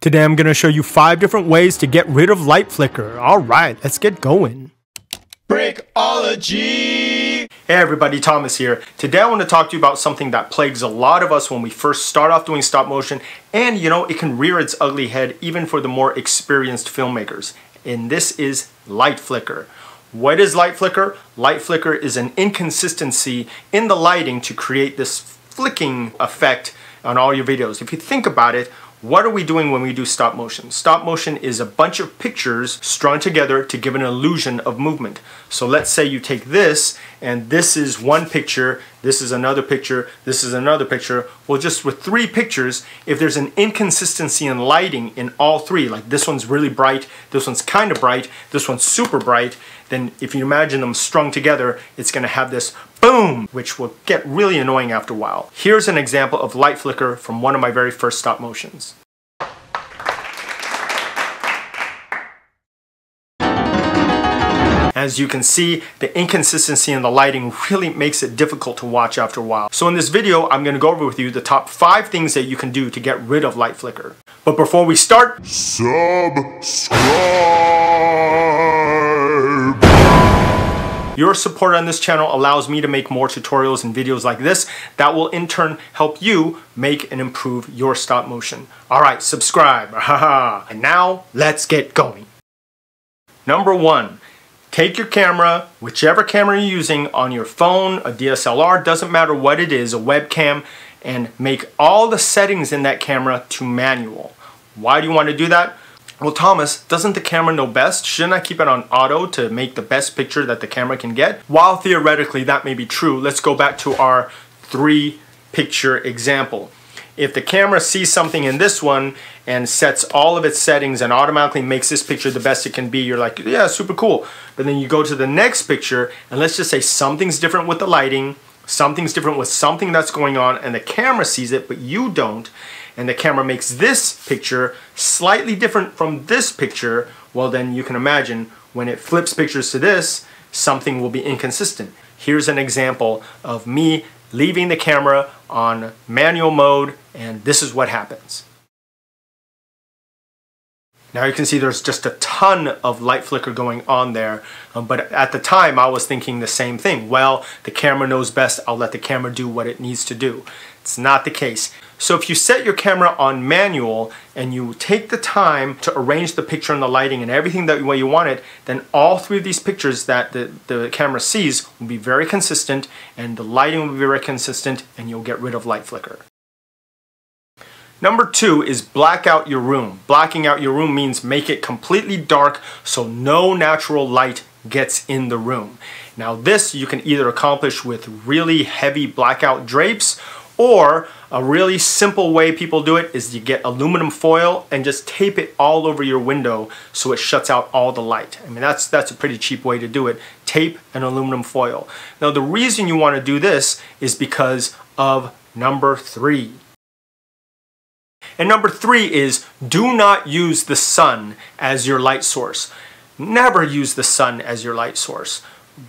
Today I'm going to show you 5 different ways to get rid of light flicker. Alright, let's get going. Brickology! Hey everybody, Thomas here. Today I want to talk to you about something that plagues a lot of us when we first start off doing stop motion and you know, it can rear its ugly head even for the more experienced filmmakers. And this is light flicker. What is light flicker? Light flicker is an inconsistency in the lighting to create this flicking effect on all your videos. If you think about it, what are we doing when we do stop motion? Stop motion is a bunch of pictures strung together to give an illusion of movement. So let's say you take this and this is one picture, this is another picture, this is another picture. Well, just with three pictures, if there's an inconsistency in lighting in all three, like this one's really bright, this one's kind of bright, this one's super bright, then if you imagine them strung together, it's gonna have this boom, which will get really annoying after a while. Here's an example of light flicker from one of my very first stop motions. As you can see, the inconsistency in the lighting really makes it difficult to watch after a while. So in this video, I'm gonna go over with you the top five things that you can do to get rid of light flicker. But before we start, subscribe! Your support on this channel allows me to make more tutorials and videos like this that will in turn help you make and improve your stop motion. All right, subscribe. and now let's get going. Number one, take your camera, whichever camera you're using on your phone, a DSLR, doesn't matter what it is, a webcam, and make all the settings in that camera to manual. Why do you want to do that? Well, Thomas, doesn't the camera know best? Shouldn't I keep it on auto to make the best picture that the camera can get? While theoretically that may be true, let's go back to our three picture example. If the camera sees something in this one and sets all of its settings and automatically makes this picture the best it can be, you're like, yeah, super cool. But then you go to the next picture and let's just say something's different with the lighting, something's different with something that's going on and the camera sees it but you don't and the camera makes this picture slightly different from this picture, well then you can imagine when it flips pictures to this, something will be inconsistent. Here's an example of me leaving the camera on manual mode and this is what happens. Now you can see there's just a ton of light flicker going on there, um, but at the time I was thinking the same thing. Well, the camera knows best, I'll let the camera do what it needs to do. It's not the case. So if you set your camera on manual and you take the time to arrange the picture and the lighting and everything that way you want it, then all three of these pictures that the, the camera sees will be very consistent and the lighting will be very consistent and you'll get rid of light flicker. Number two is black out your room. Blacking out your room means make it completely dark so no natural light gets in the room. Now this you can either accomplish with really heavy blackout drapes or a really simple way people do it is you get aluminum foil and just tape it all over your window so it shuts out all the light. I mean, that's, that's a pretty cheap way to do it. Tape and aluminum foil. Now, the reason you want to do this is because of number three. And number three is do not use the sun as your light source. Never use the sun as your light source.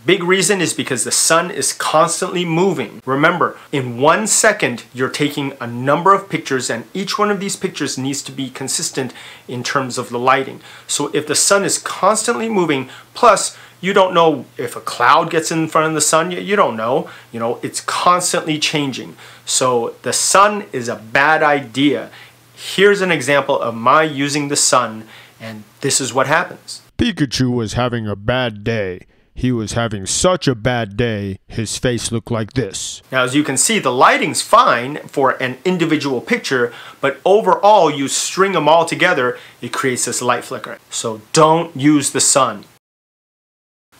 Big reason is because the sun is constantly moving. Remember, in one second, you're taking a number of pictures and each one of these pictures needs to be consistent in terms of the lighting. So if the sun is constantly moving, plus you don't know if a cloud gets in front of the sun, you don't know. You know, it's constantly changing. So the sun is a bad idea. Here's an example of my using the sun and this is what happens. Pikachu was having a bad day. He was having such a bad day, his face looked like this. Now as you can see, the lighting's fine for an individual picture, but overall you string them all together, it creates this light flicker. So don't use the sun.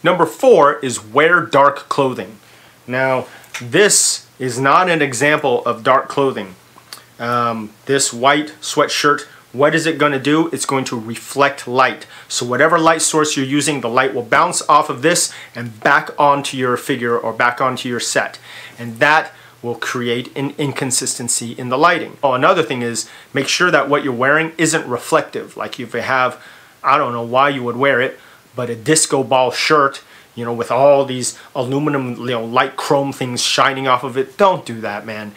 Number four is wear dark clothing. Now this is not an example of dark clothing. Um, this white sweatshirt what is it going to do? It's going to reflect light. So whatever light source you're using, the light will bounce off of this and back onto your figure or back onto your set. And that will create an inconsistency in the lighting. Oh, another thing is make sure that what you're wearing isn't reflective. Like if you have, I don't know why you would wear it, but a disco ball shirt, you know, with all these aluminum, you know, light chrome things shining off of it, don't do that, man.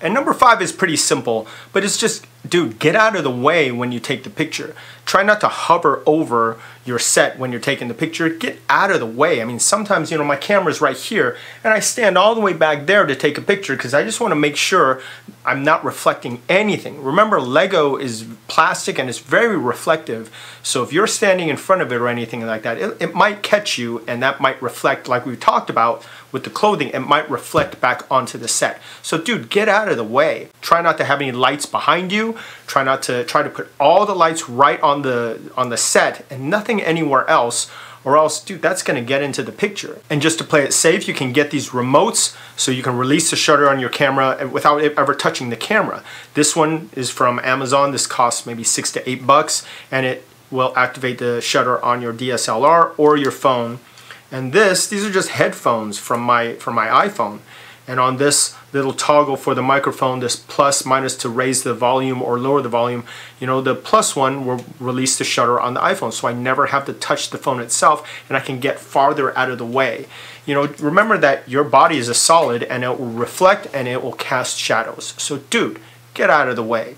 And number five is pretty simple, but it's just, dude, get out of the way when you take the picture. Try not to hover over your set when you're taking the picture. Get out of the way. I mean, sometimes, you know, my camera's right here and I stand all the way back there to take a picture because I just want to make sure I'm not reflecting anything. Remember, Lego is plastic and it's very reflective. So if you're standing in front of it or anything like that, it, it might catch you and that might reflect, like we talked about with the clothing, it might reflect back onto the set. So dude, get out of the way. Try not to have any lights behind you. Try not to try to put all the lights right on the on the set and nothing anywhere else or else, dude, that's gonna get into the picture. And just to play it safe, you can get these remotes so you can release the shutter on your camera uh, without ever touching the camera. This one is from Amazon. This costs maybe six to eight bucks and it will activate the shutter on your DSLR or your phone. And this, these are just headphones from my, from my iPhone. And on this little toggle for the microphone, this plus minus to raise the volume or lower the volume, you know, the plus one will release the shutter on the iPhone. So I never have to touch the phone itself and I can get farther out of the way. You know, remember that your body is a solid and it will reflect and it will cast shadows. So dude, get out of the way.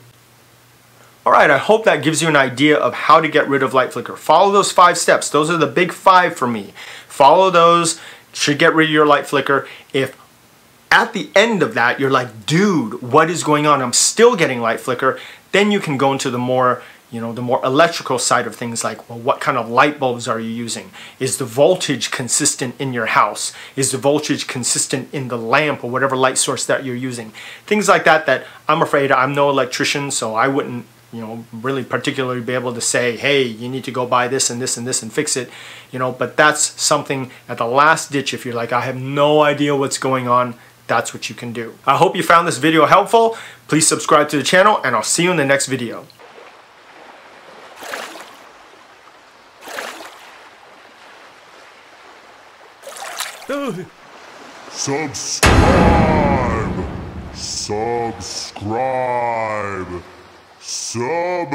All right, I hope that gives you an idea of how to get rid of light flicker. Follow those five steps. Those are the big five for me. Follow those, should get rid of your light flicker. If at the end of that, you're like, dude, what is going on? I'm still getting light flicker. Then you can go into the more, you know, the more electrical side of things like, well, what kind of light bulbs are you using? Is the voltage consistent in your house? Is the voltage consistent in the lamp or whatever light source that you're using? Things like that that I'm afraid I'm no electrician, so I wouldn't you know really particularly be able to say hey you need to go buy this and this and this and fix it you know but that's something at the last ditch if you're like i have no idea what's going on that's what you can do. I hope you found this video helpful. Please subscribe to the channel and I'll see you in the next video. Subscribe! Subscribe! Subscribe!